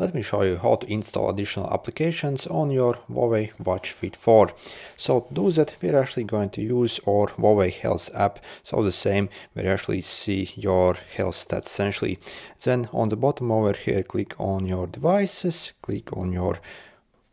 let me show you how to install additional applications on your Huawei Watch Fit 4. So to do that, we're actually going to use our Huawei Health app. So the same, we actually see your health stats essentially. Then on the bottom over here, click on your devices, click on your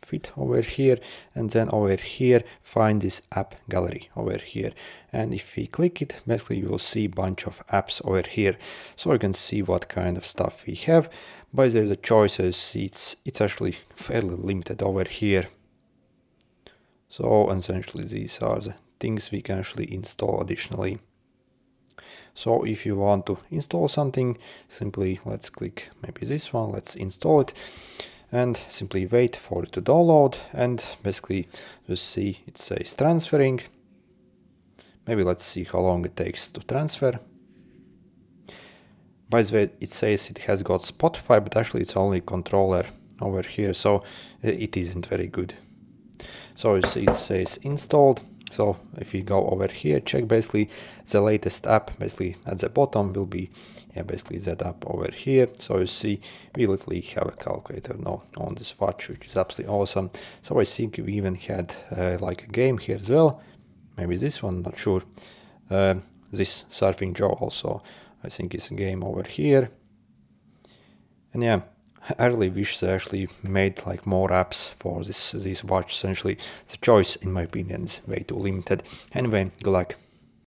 fit over here and then over here find this app gallery over here. And if we click it basically you will see a bunch of apps over here. So you can see what kind of stuff we have. But there's a choices. It's it's actually fairly limited over here. So essentially these are the things we can actually install additionally. So if you want to install something simply let's click maybe this one let's install it and simply wait for it to download and basically you see it says transferring. Maybe let's see how long it takes to transfer. By the way it says it has got Spotify but actually it's only controller over here so it isn't very good. So it says installed so if you go over here check basically the latest app basically at the bottom will be yeah, basically that app over here. So you see, we literally have a calculator now on this watch, which is absolutely awesome. So I think we even had uh, like a game here as well. Maybe this one, not sure. Uh, this Surfing Joe also, I think is a game over here. And yeah, I really wish they actually made like more apps for this this watch. Essentially, the choice, in my opinion, is way too limited. Anyway, good luck.